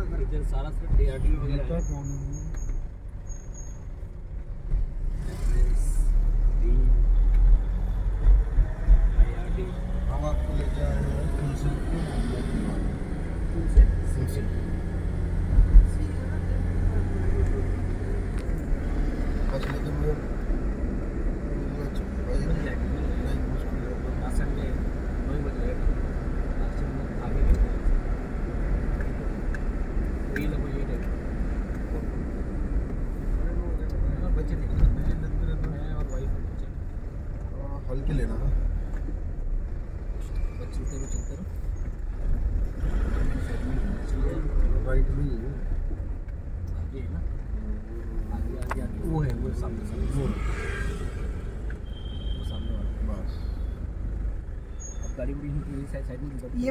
इधर सारा डीआरडीओ वगैरह हल्के लेना। है चलते रहो चलते रहो राइट में ही है। आगे है ना आगे आगे आगे वो है वो सामने सामने वो वो सामने वाला। बस। अब गाड़ी बुरी साइड साइड में ये